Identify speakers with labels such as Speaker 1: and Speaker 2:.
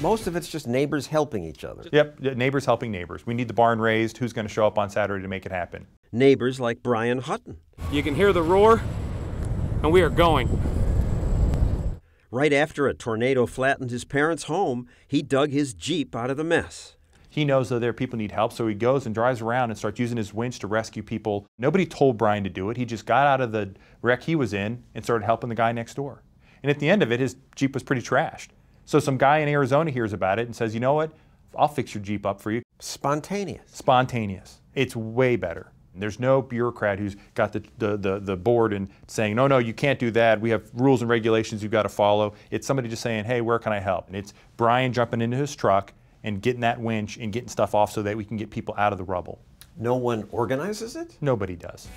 Speaker 1: Most of it's just neighbors helping each other.
Speaker 2: Yep, neighbors helping neighbors. We need the barn raised. Who's going to show up on Saturday to make it happen?
Speaker 1: Neighbors like Brian Hutton.
Speaker 3: You can hear the roar, and we are going.
Speaker 1: Right after a tornado flattened his parents' home, he dug his Jeep out of the mess.
Speaker 2: He knows that there people need help, so he goes and drives around and starts using his winch to rescue people. Nobody told Brian to do it. He just got out of the wreck he was in and started helping the guy next door. And at the end of it, his Jeep was pretty trashed. So some guy in Arizona hears about it and says, you know what? I'll fix your Jeep up for you.
Speaker 1: Spontaneous.
Speaker 2: Spontaneous. It's way better. There's no bureaucrat who's got the, the, the, the, board and saying, no, no, you can't do that. We have rules and regulations you've got to follow. It's somebody just saying, hey, where can I help? And it's Brian jumping into his truck and getting that winch and getting stuff off so that we can get people out of the rubble.
Speaker 1: No one organizes it?
Speaker 2: Nobody does.